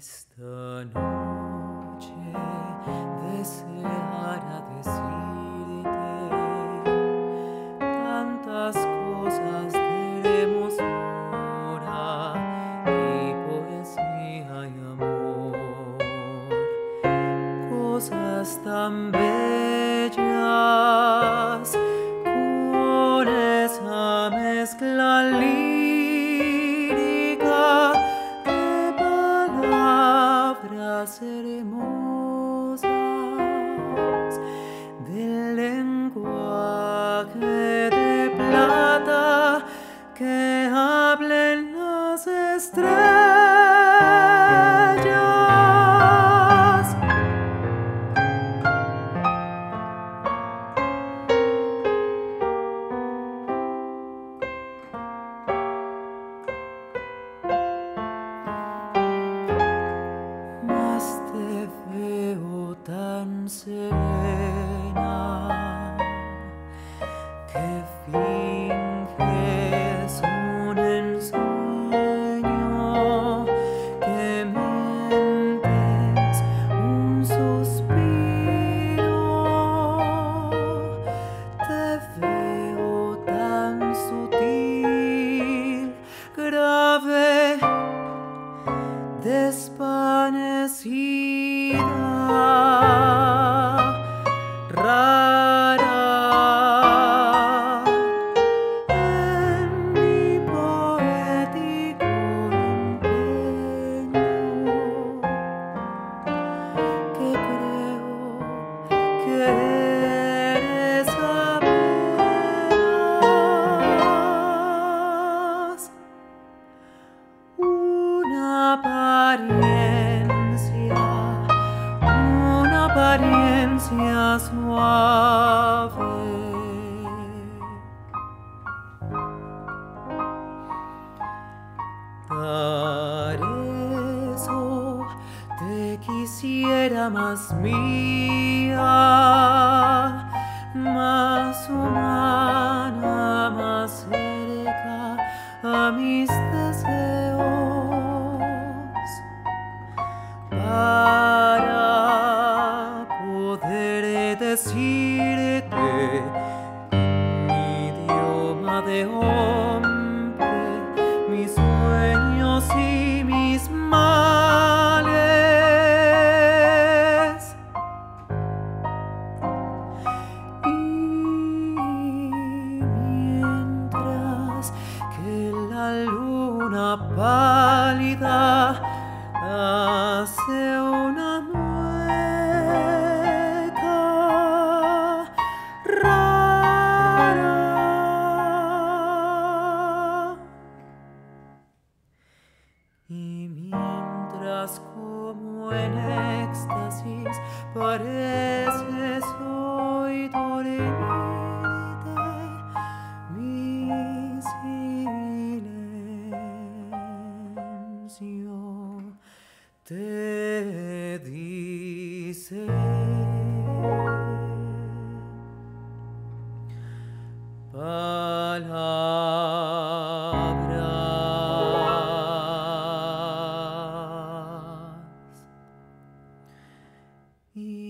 Esta noche deseara decirte tantas cosas de hermosura y poesía y amor, cosas tan bellas you. Apariencia suave. Por eso te quisiera más mía, decirte en mi idioma de hombre mis sueños y mis males. Y mientras que la luna pálida hace una en éxtasis, pareces hoy dormirte mi silencio. Te dice. Palabra. Yeah.